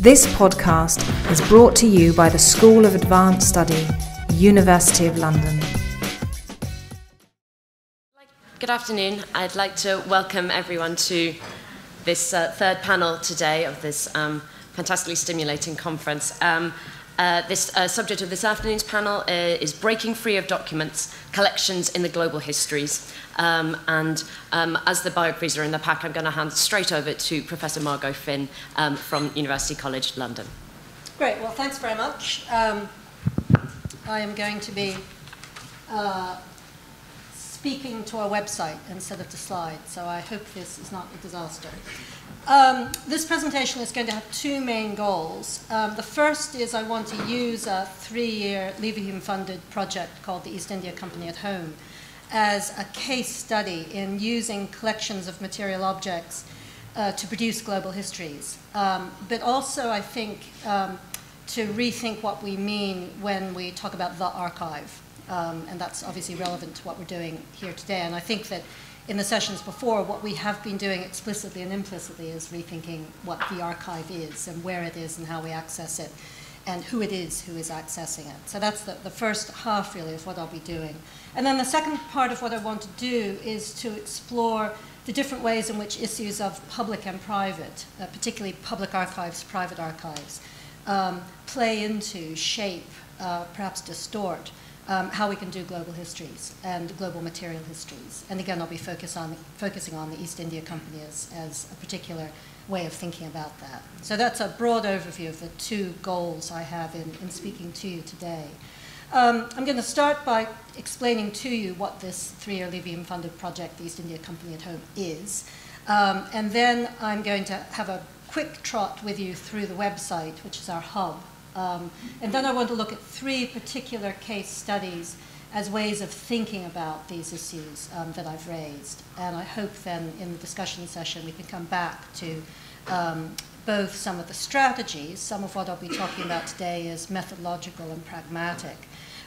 This podcast is brought to you by the School of Advanced Study, University of London. Good afternoon. I'd like to welcome everyone to this uh, third panel today of this um, fantastically stimulating conference. Um, uh, this uh, subject of this afternoon's panel uh, is Breaking Free of Documents, Collections in the Global Histories. Um, and um, as the biographies are in the pack, I'm going to hand straight over to Professor Margot Finn um, from University College London. Great, well, thanks very much. Um, I am going to be uh, speaking to a website instead of to slides, so I hope this is not a disaster. Um, this presentation is going to have two main goals. Um, the first is I want to use a three-year Leverhulme-funded project called the East India Company at Home as a case study in using collections of material objects uh, to produce global histories. Um, but also, I think, um, to rethink what we mean when we talk about the archive. Um, and that's obviously relevant to what we're doing here today. And I think that in the sessions before, what we have been doing explicitly and implicitly is rethinking what the archive is and where it is and how we access it and who it is who is accessing it. So that's the, the first half, really, of what I'll be doing. And then the second part of what I want to do is to explore the different ways in which issues of public and private, uh, particularly public archives, private archives, um, play into, shape, uh, perhaps distort um, how we can do global histories and global material histories. And again, I'll be focus on, focusing on the East India Company as, as a particular way of thinking about that. So that's a broad overview of the two goals I have in, in speaking to you today. Um, I'm going to start by explaining to you what this three-year Leverhulme-funded project, the East India Company at Home, is. Um, and then I'm going to have a quick trot with you through the website, which is our hub, um, and then I want to look at three particular case studies as ways of thinking about these issues um, that I've raised. And I hope then in the discussion session we can come back to um, both some of the strategies, some of what I'll be talking about today is methodological and pragmatic,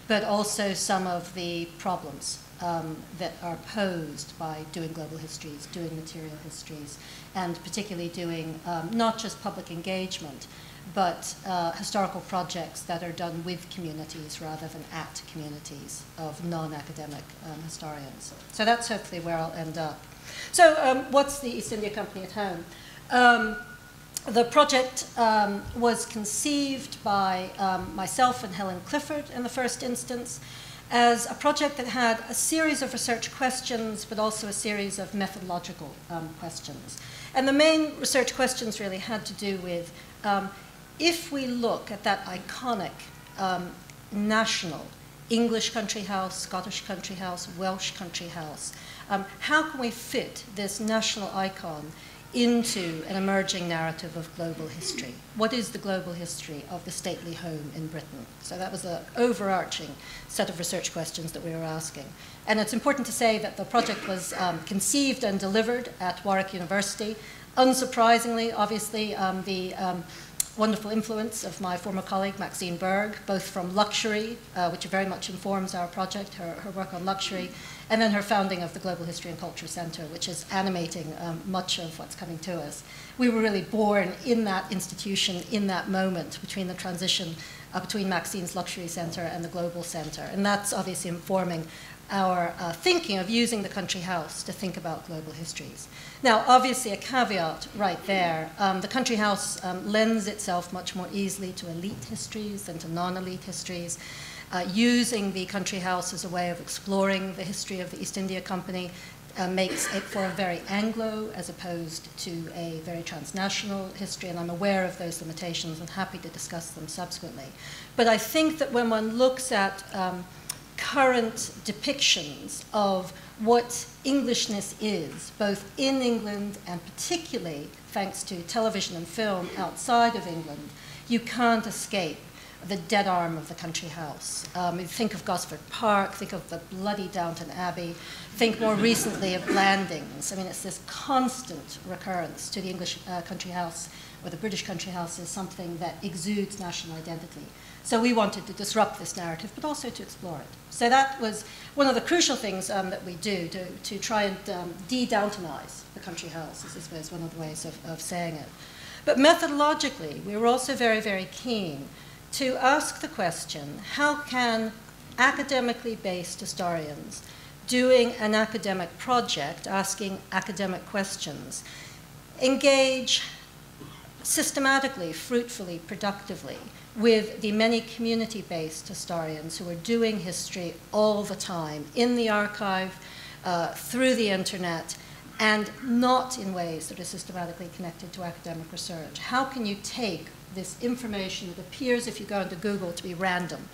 but also some of the problems um, that are posed by doing global histories, doing material histories, and particularly doing um, not just public engagement, but uh, historical projects that are done with communities rather than at communities of non-academic um, historians. So that's hopefully where I'll end up. So um, what's the East India Company at home? Um, the project um, was conceived by um, myself and Helen Clifford in the first instance as a project that had a series of research questions, but also a series of methodological um, questions. And the main research questions really had to do with if we look at that iconic um, national English country house, Scottish country house, Welsh country house, um, how can we fit this national icon into an emerging narrative of global history? What is the global history of the stately home in Britain? So that was an overarching set of research questions that we were asking. And it's important to say that the project was um, conceived and delivered at Warwick University. Unsurprisingly, obviously, um, the um, wonderful influence of my former colleague Maxine Berg, both from Luxury, uh, which very much informs our project, her, her, work on luxury, and then her founding of the Global History and Culture Center, which is animating um, much of what's coming to us. We were really born in that institution, in that moment between the transition uh, between Maxine's Luxury Center and the Global Center, and that's obviously informing our uh, thinking of using the country house to think about global histories. Now, obviously, a caveat right there. Um, the country house um, lends itself much more easily to elite histories than to non elite histories. Uh, using the country house as a way of exploring the history of the East India Company uh, makes it for a very Anglo as opposed to a very transnational history, and I'm aware of those limitations and happy to discuss them subsequently. But I think that when one looks at um, current depictions of what Englishness is, both in England and particularly thanks to television and film outside of England, you can't escape the dead arm of the country house. Um, think of Gosford Park, think of the bloody Downton Abbey, think more recently of Blandings. I mean, it's this constant recurrence to the English uh, country house or the British country house is something that exudes national identity. So we wanted to disrupt this narrative, but also to explore it. So that was one of the crucial things um, that we do to, to try and um, de-Downtonize the country house, is, is one of the ways of, of saying it. But methodologically, we were also very, very keen to ask the question how can academically based historians doing an academic project, asking academic questions, engage systematically, fruitfully, productively with the many community based historians who are doing history all the time in the archive, uh, through the internet, and not in ways that are systematically connected to academic research. How can you take this information that appears if you go into Google to be random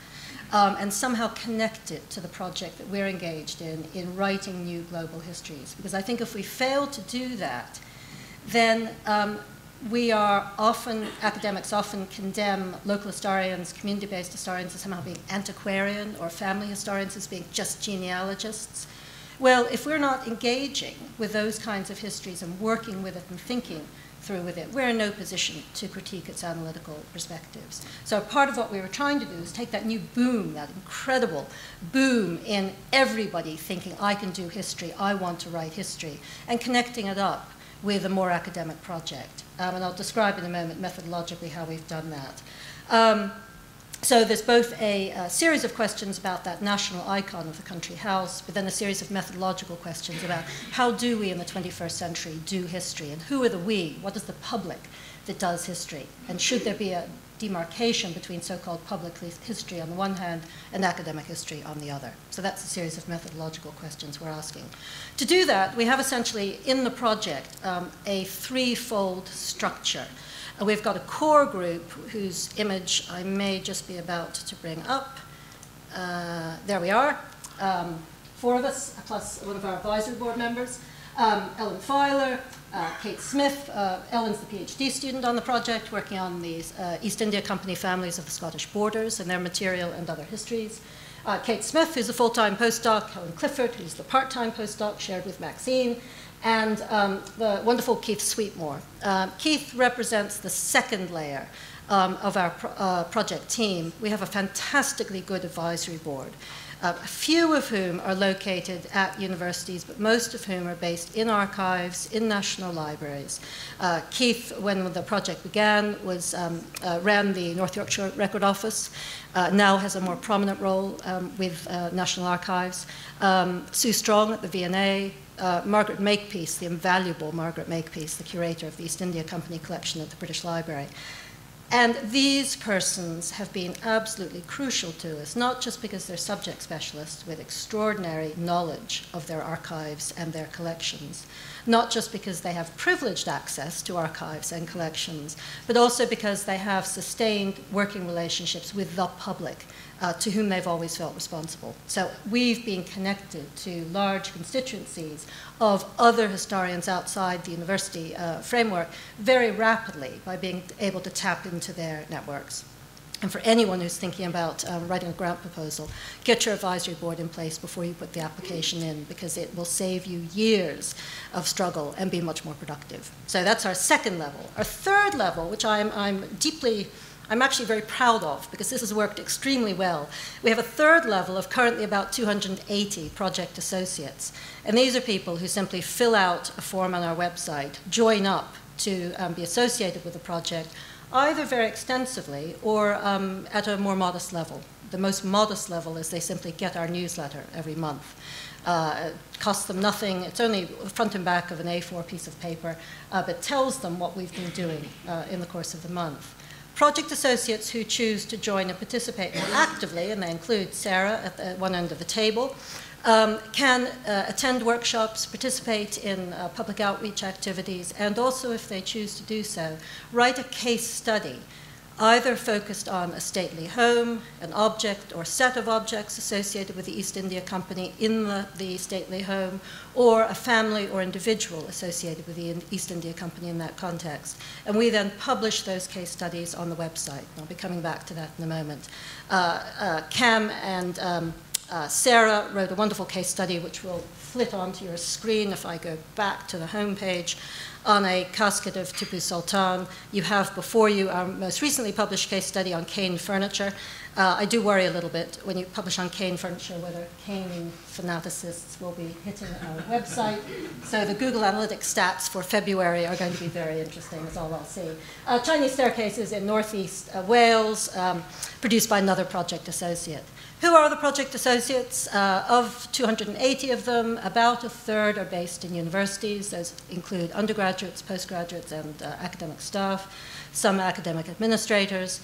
um, and somehow connect it to the project that we're engaged in in writing new global histories? Because I think if we fail to do that, then um, we are often, academics often condemn local historians, community based historians as somehow being antiquarian or family historians as being just genealogists. Well, if we're not engaging with those kinds of histories and working with it and thinking through with it, we're in no position to critique its analytical perspectives. So, part of what we were trying to do is take that new boom, that incredible boom in everybody thinking, I can do history, I want to write history, and connecting it up with a more academic project. Um, and I'll describe in a moment methodologically how we've done that. Um, so there's both a, a, series of questions about that national icon of the country house, but then a series of methodological questions about how do we in the 21st century do history, and who are the we? What is the public that does history? And should there be a demarcation between so-called public history on the one hand and academic history on the other? So that's a series of methodological questions we're asking. To do that, we have essentially in the project um, a threefold structure. Uh, we've got a core group whose image I may just be about to bring up. Uh, there we are. Um, four of us, plus one of our advisory board members. Um, Ellen Filor, uh, Kate Smith. Uh, Ellen's the PhD student on the project, working on the uh, East India Company families of the Scottish borders and their material and other histories. Uh, Kate Smith, who's a full time postdoc, Helen Clifford, who's the part time postdoc, shared with Maxine, and um, the wonderful Keith Sweetmore. Um, Keith represents the second layer um, of our pro- uh, project team. We have a fantastically good advisory board. Uh, a few of whom are located at universities, but most of whom are based in archives, in national libraries. Uh, Keith, when the project began, was, um, uh, ran the North Yorkshire Record Office, uh, now has a more prominent role um, with uh, National Archives. Um, Sue Stronge at the V&A, uh, Margaret Makepeace, the invaluable Margaret Makepeace, the curator of the East India Company collection at the British Library. And these persons have been absolutely crucial to us, not just because they're subject specialists with extraordinary knowledge of their archives and their collections, not just because they have privileged access to archives and collections, but also because they have sustained working relationships with the public uh, to whom they've always felt responsible. So we've been connected to large constituencies of other historians outside the university uh, framework very rapidly by being able to tap into their networks. And for anyone who's thinking about um, writing a grant proposal, get your advisory board in place before you put the application in because it will save you years of struggle and be much more productive. So that's our second level. Our third level, which I'm, I'm deeply I'm actually very proud of because this has worked extremely well. We have a third level of currently about 280 project associates. And these are people who simply fill out a form on our website, join up to um, be associated with the project, either very extensively or um, at a more modest level. The most modest level is they simply get our newsletter every month. Uh, it costs them nothing. It's only front and back of an A4 piece of paper, uh, but tells them what we've been doing uh, in the course of the month. Project associates who choose to join and participate more actively, and they include Sarah at the one end of the table, um, can uh, attend workshops, participate in uh, public outreach activities, and also, if they choose to do so, write a case study either focused on a stately home, an object or set of objects associated with the East India Company in the, the, stately home, or a family or individual associated with the East India Company in that context. And we then publish those case studies on the website. I'll be coming back to that in a moment. Uh, uh, Cam and um, uh, Sarah wrote a wonderful case study, which will flit onto your screen if I go back to the home page on a casket of Tipu Sultan. You have before you our most recently published case study on cane furniture. Uh, I do worry a little bit when you publish on cane furniture whether cane fanaticists will be hitting our website. So the Google Analytics stats for February are going to be very interesting, is all I'll see. Uh, Chinese staircases in northeast uh, Wales, um, produced by another project associate. Who are the project associates? Uh, of 280 of them, about a third are based in universities. Those include undergraduates, postgraduates, and uh, academic staff, some academic administrators.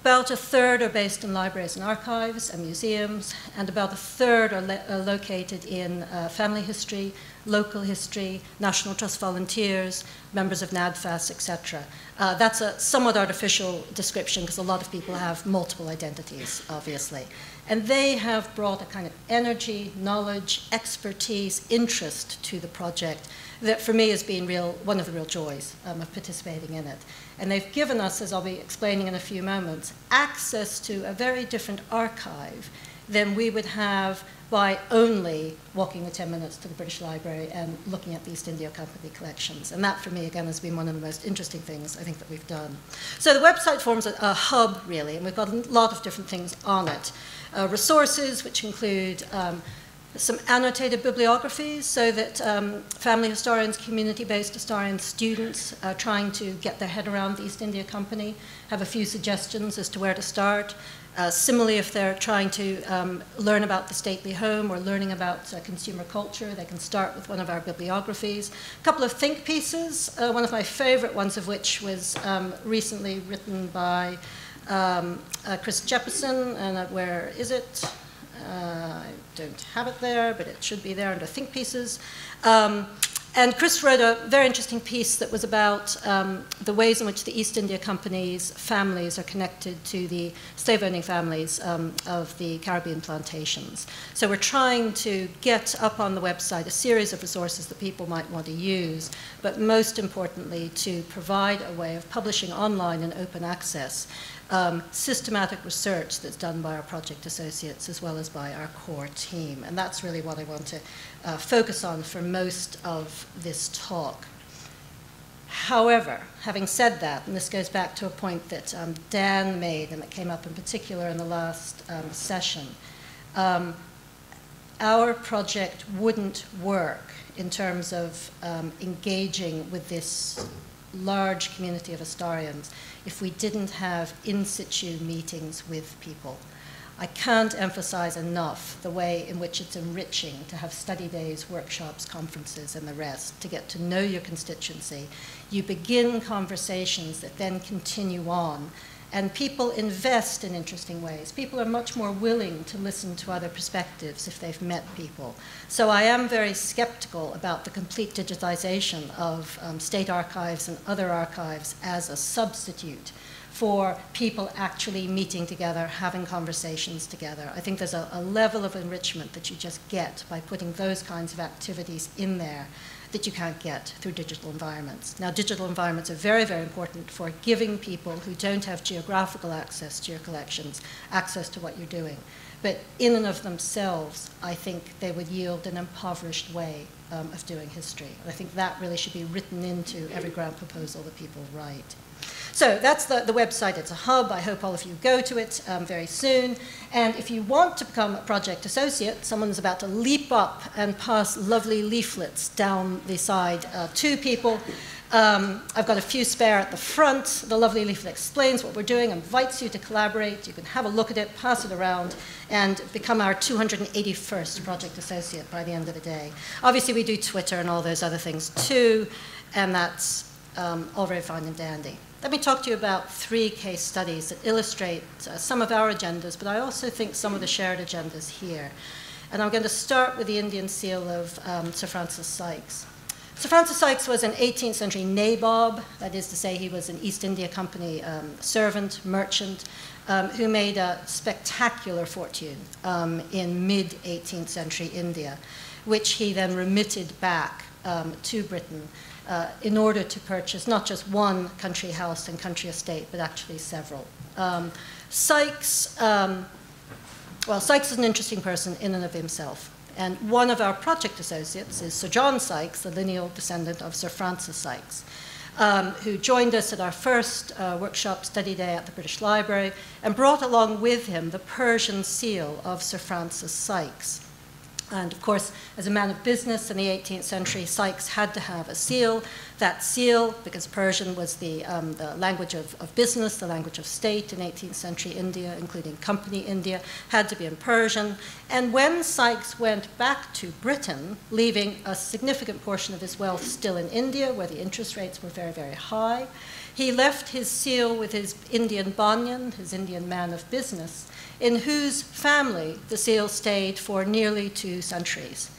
About a third are based in libraries and archives and museums, and about a third are, are located in uh, family history, local history, National Trust volunteers, members of NADFAS, etc. Uh, that's a somewhat artificial description because a lot of people have multiple identities, obviously. And they have brought a kind of energy, knowledge, expertise, interest to the project that for me has been real, one of the real joys um, of participating in it. And they've given us, as I'll be explaining in a few moments, access to a very different archive than we would have by only walking the 10 minutes to the British Library and looking at the East India Company collections. And that, for me, again, has been one of the most interesting things I think that we've done. So the website forms a, a hub, really, and we've got a lot of different things on it. Uh, resources, which include um, some annotated bibliographies so that um, family historians, community based historians, students uh, trying to get their head around the East India Company have a few suggestions as to where to start. Uh, similarly, if they're trying to um, learn about the stately home or learning about uh, consumer culture, they can start with one of our bibliographies. A couple of think pieces, uh, one of my favorite ones of which was um, recently written by um, uh, Chris Jeppesen, and uh, where is it? Uh, I don't have it there, but it should be there under think pieces. Um, and Chris wrote a very interesting piece that was about um, the ways in which the East India Company's families are connected to the slave owning families um, of the Caribbean plantations. So we're trying to get up on the website a series of resources that people might want to use, but most importantly, to provide a way of publishing online and open access um, systematic research that's done by our project associates as well as by our core team. And that's really what I want to uh, focus on for most of this talk. However, having said that, and this goes back to a point that um, Dan made and that came up in particular in the last um, session, um, our project wouldn't work in terms of um, engaging with this large community of historians if we didn't have in situ meetings with people. I can't emphasize enough the way in which it's enriching to have study days, workshops, conferences, and the rest, to get to know your constituency. You begin conversations that then continue on and people invest in interesting ways. People are much more willing to listen to other perspectives if they've met people. So I am very skeptical about the complete digitization of um, state archives and other archives as a substitute for people actually meeting together, having conversations together. I think there's a, a level of enrichment that you just get by putting those kinds of activities in there that you can't get through digital environments. Now, digital environments are very, very important for giving people who don't have geographical access to your collections access to what you're doing. But in and of themselves, I think they would yield an impoverished way um, of doing history. And I think that really should be written into every grant proposal that people write. So that's the, the website. It's a hub. I hope all of you go to it um, very soon. And if you want to become a project associate, someone's about to leap up and pass lovely leaflets down the side uh, to people. Um, I've got a few spare at the front. The lovely leaflet explains what we're doing, invites you to collaborate. You can have a look at it, pass it around, and become our 281st project associate by the end of the day. Obviously, we do Twitter and all those other things too, and that's um, all very fine and dandy. Let me talk to you about three case studies that illustrate uh, some of our agendas, but I also think some of the shared agendas here. And I'm going to start with the Indian seal of um, Sir Francis Sykes. Sir Francis Sykes was an 18th century nabob, that is to say, he was an East India Company um, servant, merchant, um, who made a spectacular fortune um, in mid 18th century India, which he then remitted back um, to Britain uh, in order to purchase not just one country house and country estate, but actually several. Um, Sykes um, Well, Sykes is an interesting person in and of himself. And one of our project associates is Sir John Sykes, the lineal descendant of Sir Francis Sykes, um, who joined us at our first uh, workshop study day at the British Library and brought along with him the Persian seal of Sir Francis Sykes. And of course, as a man of business in the 18th century, Sykes had to have a seal. That seal, because Persian was the, um, the language of, of, business, the language of state in 18th century India, including Company India, had to be in Persian. And when Sykes went back to Britain, leaving a significant portion of his wealth still in India, where the interest rates were very, very high, he left his seal with his Indian banyan, his Indian man of business in whose family the seal stayed for nearly two centuries,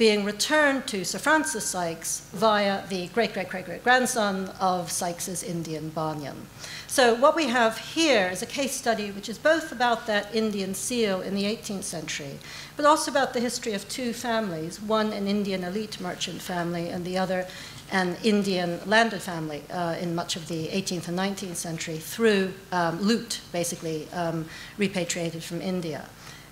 being returned to Sir Francis Sykes via the great great great great grandson of Sykes's Indian Banyan. So, what we have here is a case study which is both about that Indian seal in the 18th century, but also about the history of two families one an Indian elite merchant family, and the other an Indian landed family uh, in much of the 18th and 19th century through um, loot, basically um, repatriated from India.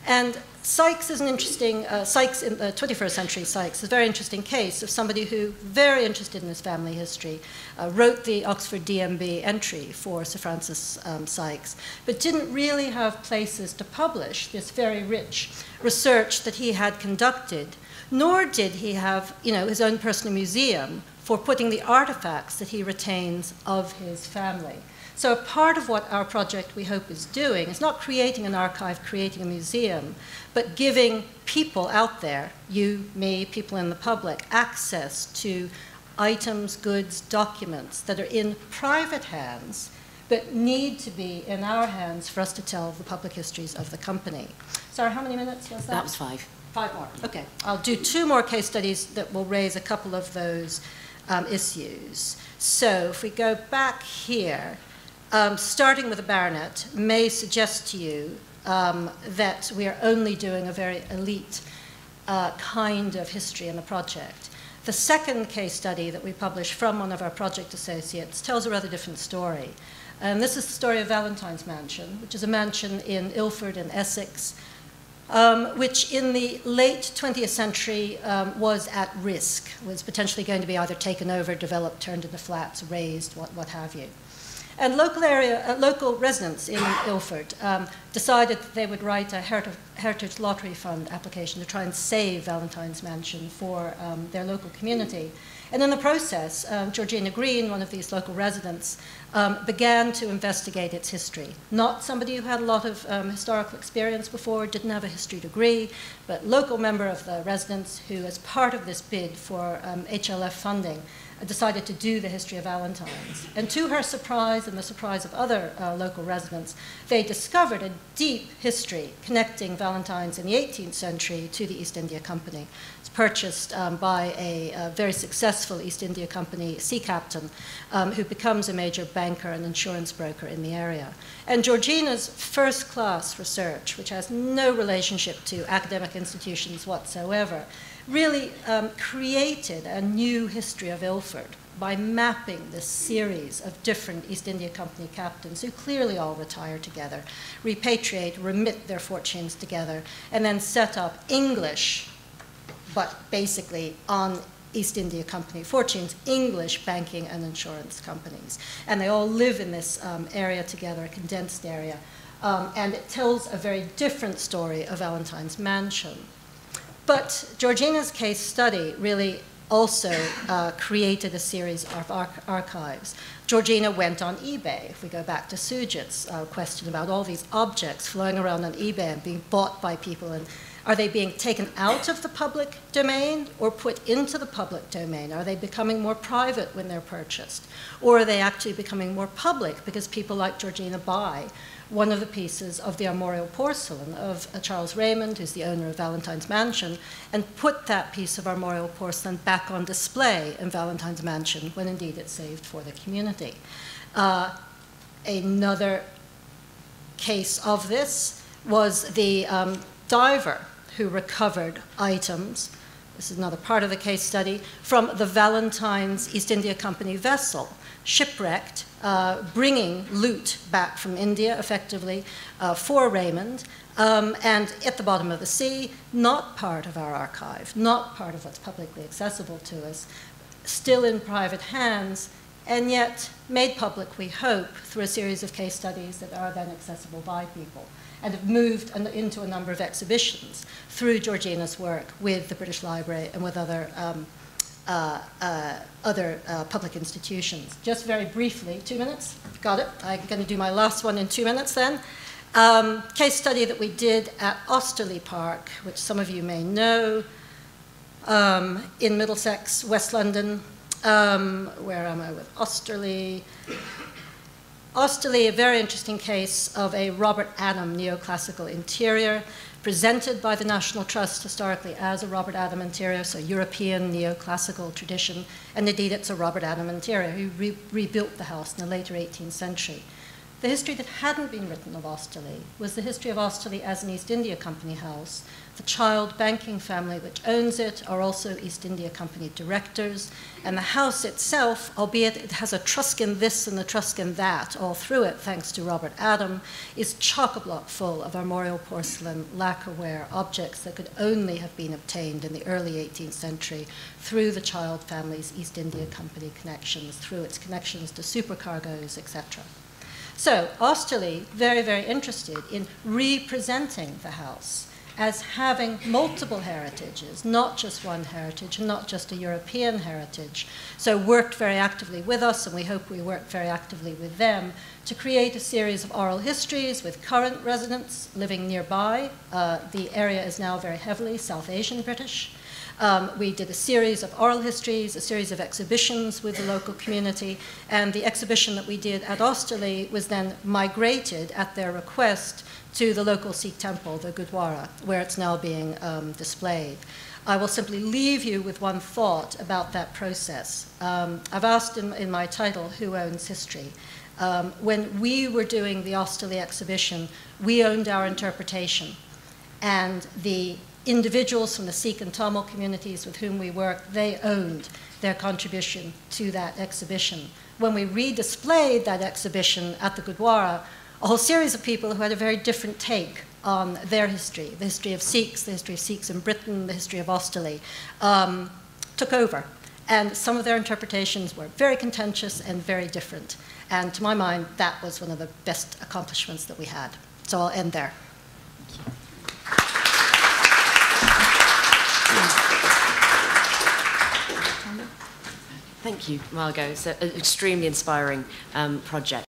And Sykes is an interesting, uh, Sykes in the 21st century Sykes is a very interesting case of somebody who, very interested in his family history, uh, wrote the Oxford DNB entry for Sir Francis um, Sykes, but didn't really have places to publish this very rich research that he had conducted, nor did he have, you know, his own personal museum for putting the artifacts that he retains of his family. So, part of what our project, we hope, is doing is not creating an archive, creating a museum, but giving people out there, you, me, people in the public, access to items, goods, documents that are in private hands but need to be in our hands for us to tell the public histories of the company. Sorry, how many minutes was that? That was five. Five more. Okay. I'll do two more case studies that will raise a couple of those um, issues. So if we go back here, um, starting with the baronet may suggest to you um, that we are only doing a very elite uh, kind of history in the project. The second case study that we published from one of our project associates tells a rather different story. And this is the story of Valentine's Mansion, which is a mansion in Ilford in Essex, um, which in the late 20th century um, was at risk, was potentially going to be either taken over, developed, turned into flats, razed, what, what have you. And local area, uh, local residents in Ilford um, decided that they would write a Heritage, Lottery Fund application to try and save Valentine's Mansion for um, their local community. And in the process, um, Georgina Green, one of these local residents, um, began to investigate its history. Not somebody who had a lot of um, historical experience before, didn't have a history degree, but local member of the residents who, as part of this bid for HLF um, funding, decided to do the history of Valentine's. And to her surprise and the surprise of other uh, local residents, they discovered a deep history connecting Valentine's in the 18th century to the East India Company. It's purchased um, by a, a, very successful East India Company sea captain um, who becomes a major banker and insurance broker in the area. And Georgina's first class research, which has no relationship to academic institutions whatsoever, really um, created a new history of Ilford by mapping this series of different East India Company captains who clearly all retire together, repatriate, remit their fortunes together, and then set up English, but basically on East India Company fortunes, English banking and insurance companies. And they all live in this um, area together, a condensed area. Um, and it tells a very different story of Valentine's Mansion. But Georgina's case study really also uh, created a series of archives. Georgina went on eBay. If we go back to Sujit's uh, question about all these objects flowing around on eBay and being bought by people, and are they being taken out of the public domain or put into the public domain? Are they becoming more private when they're purchased? Or are they actually becoming more public because people like Georgina buy one of the pieces of the armorial porcelain of uh, Charles Raymond, who's the owner of Valentine's Mansion, and put that piece of armorial porcelain back on display in Valentine's Mansion when indeed it's saved for the community. Uh, another case of this was the um, diver who recovered items. This is another part of the case study from the Valentine's East India Company vessel, shipwrecked uh, bringing loot back from India, effectively, uh, for Raymond. Um, and at the bottom of the sea, not part of our archive, not part of what's publicly accessible to us, still in private hands, and yet made public, we hope, through a series of case studies that are then accessible by people and have moved into a number of exhibitions through Georgina's work with the British Library and with other, um, uh, uh, other uh, public institutions. Just very briefly, two minutes? Got it? I'm going to do my last one in two minutes then. Um, case study that we did at Osterley Park, which some of you may know, um, in Middlesex, West London. Um, where am I with Osterley? Osterley, a very interesting case of a Robert Adam neoclassical interior, presented by the National Trust historically as a Robert Adam interior, so European neoclassical tradition, and indeed it's a Robert Adam interior who re rebuilt the house in the later 18th century. The history that hadn't been written of Osterley was the history of Osterley as an East India Company house. The child banking family which owns it are also East India Company directors, and the house itself, albeit it has a Truscan this and a Truscan that all through it, thanks to Robert Adam, is chock a block full of armorial porcelain lacquerware objects that could only have been obtained in the early 18th century through the child family's East India Company connections, through its connections to supercargoes, etc. So Osterley, very, very interested in representing the house as having multiple heritages, not just one heritage, and not just a European heritage. So worked very actively with us, and we hope we work very actively with them to create a series of oral histories with current residents living nearby. Uh, the area is now very heavily South Asian British. Um, we did a series of oral histories, a series of exhibitions with the local community, and the exhibition that we did at Osterley was then migrated at their request to the local Sikh temple, the Gurdwara, where it's now being um, displayed. I will simply leave you with one thought about that process. Um, I've asked in, in, my title, Who Owns History? Um, when we were doing the Osterley exhibition, we owned our interpretation. And the individuals from the Sikh and Tamil communities with whom we work, they owned their contribution to that exhibition. When we redisplayed that exhibition at the Gurdwara, a whole series of people who had a very different take on their history, the history of Sikhs, the history of Sikhs in Britain, the history of Osterley, um, took over. And some of their interpretations were very contentious and very different. And to my mind, that was one of the best accomplishments that we had. So I'll end there. Thank you, Margot. It's an extremely inspiring um, project.